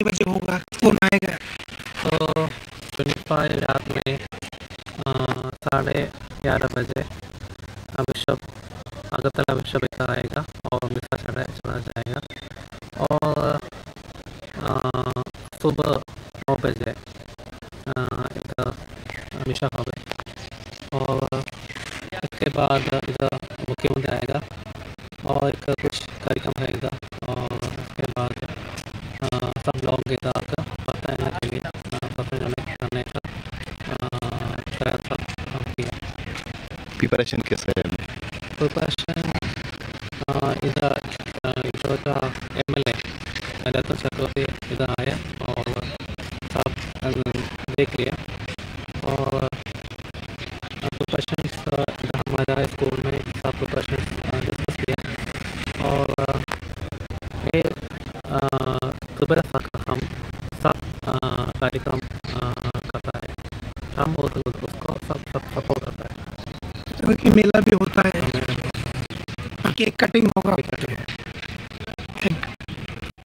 कितने बजे होगा कौन आएगा। तो ट्वेंटी रात में साढ़े ग्यारह बजे बिशप अगरतला बिशप एक आएगा और मिसा चढ़ा चढ़ा जाएगा। और सुबह नौ बजे एक मिशा होगा। और उसके बाद इधर मुख्यमंत्री आएगा और एक कुछ सब लोग इधर आकर बताने के लिए पसंद करने का प्रयास किया। प्रिपरेशन कैसे है प्रिपरेशन इधर जो था एम एल ए रतन चक्रवर्ती इधर आए और सब देख लिया। और प्रिपरेशन इधर हमारा स्कूल में सब प्रिपरेशन सुबह तक हम सब कार्यक्रम करता है। हम और उसको सब सब सपोर्ट करता है। क्योंकि मेला भी होता है। कटिंग होगा। कटिंग